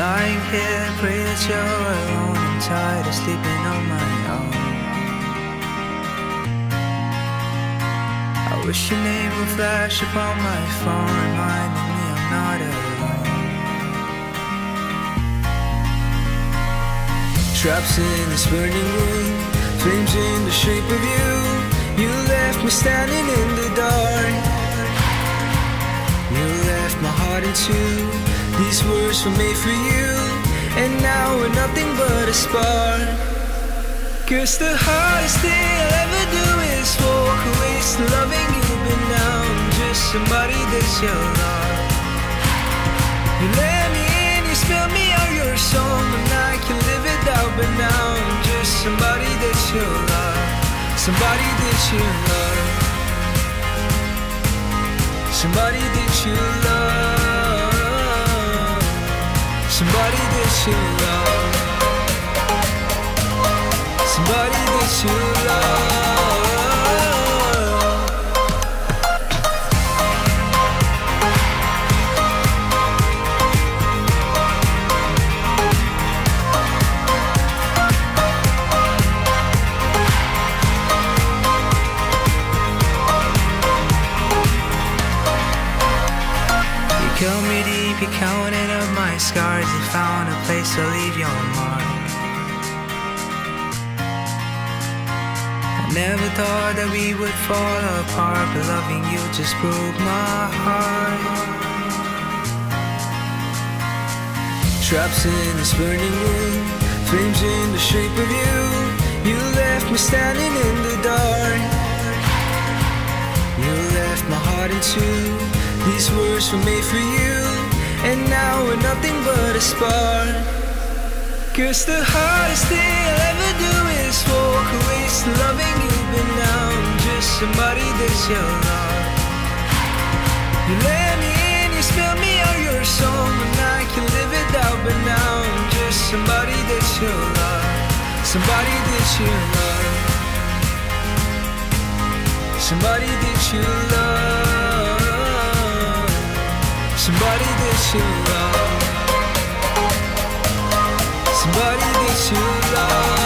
Lying here, pray that you're alone. I'm tired of sleeping on my own. I wish your name would flash upon my phone, reminding me I'm not alone. Traps in this burning room, flames in the shape of you. You left me standing in the dark. You left my heart in two. These words were made for you, and now we're nothing but a spark. Cause the hardest thing I'll ever do is walk away, still loving you, but now I'm just somebody that your love. You let me in, you spell me out your song, and I can live it out, but now I'm just somebody that's your love. Somebody that you love. Somebody that you love. Somebody that you love. Somebody that you love. Killed me deep, you counted up my scars. You found a place to leave your mark. I never thought that we would fall apart, but loving you just broke my heart. Traps in this burning room, flames in the shape of you. You left me standing in the dark. You left my heart in two. These words were made for you, and now we're nothing but a spark. Cause the hardest thing I'll ever do is walk away, still loving you, but now I'm just somebody that's your love. You let me in, you spell me out your song, and I can live it out, but now I'm just somebody that's your love. Somebody that you love. Somebody that you love. Somebody that you love. Somebody that you love.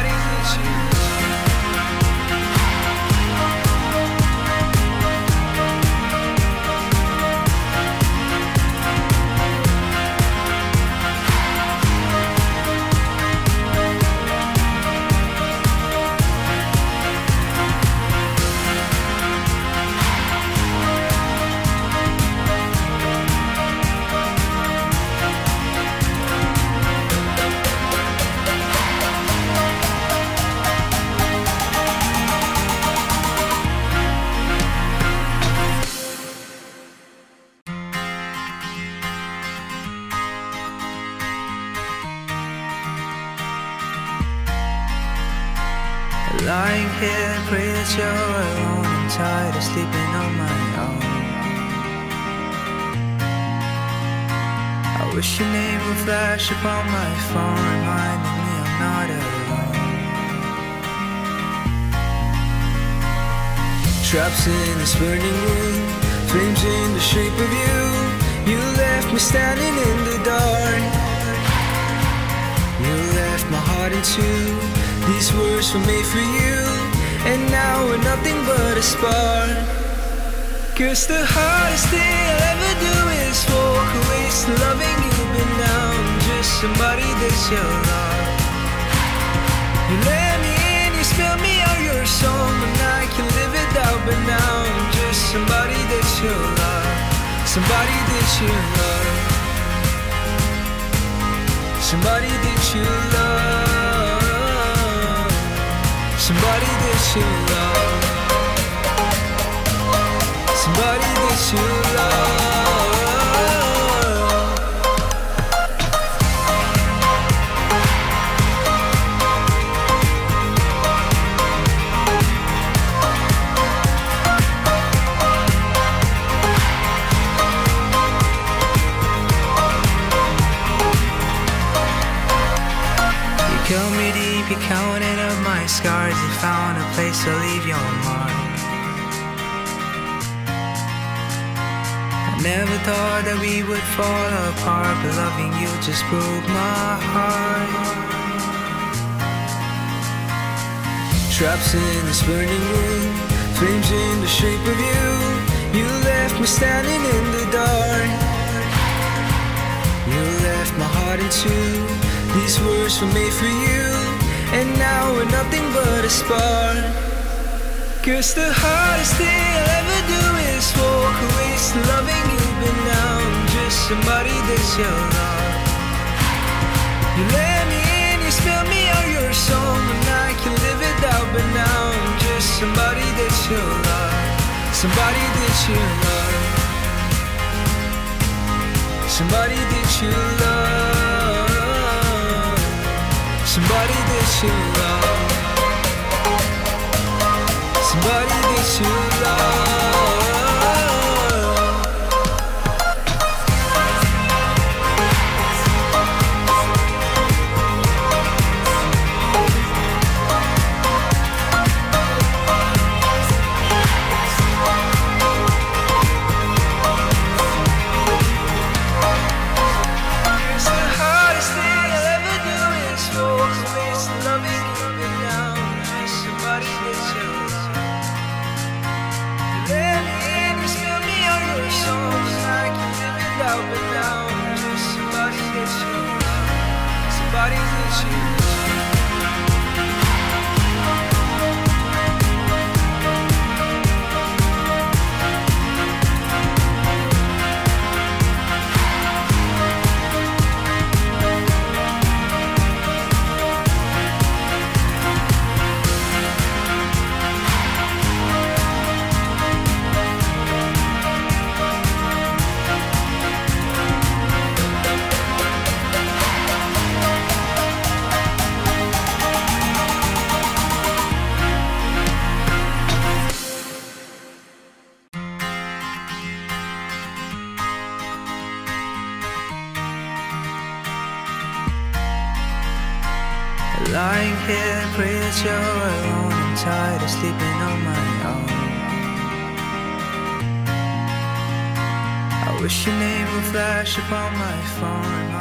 Love. Somebody Pray that you're alone. I'm tired of sleeping on my own. I wish your name would flash upon my phone, reminding me I'm not alone. Traps in this burning room, flames in the shape of you. You left me standing in the dark. You left my heart in two. These words were made for you, and now we're nothing but a spark. Cause the hardest thing I'll ever do is walk away, still loving you, but now I'm just somebody that's your love. You let me in, you spell me out your song, and I can live it out, but now I'm just somebody that's your love. Somebody that you love. Somebody that you love. Somebody that you love. Somebody that you love counted up my scars, you found a place to leave your mark. I never thought that we would fall apart, but loving you just broke my heart. Traps in this burning room, flames in the shape of you. You left me standing in the dark. You left my heart in two. These words were made for you, and now we're nothing but a spark. Cause the hardest thing I'll ever do is walk away from loving you, but now I'm just somebody that you love. You let me in, you spilled me out your song, and I can live it out, but now I'm just somebody that you love. Somebody that you love. Somebody that you love. Somebody that you love. Somebody that you love. You Lying here, pray that you're alone. I'm tired of sleeping on my own. I wish your name would flash upon my phone,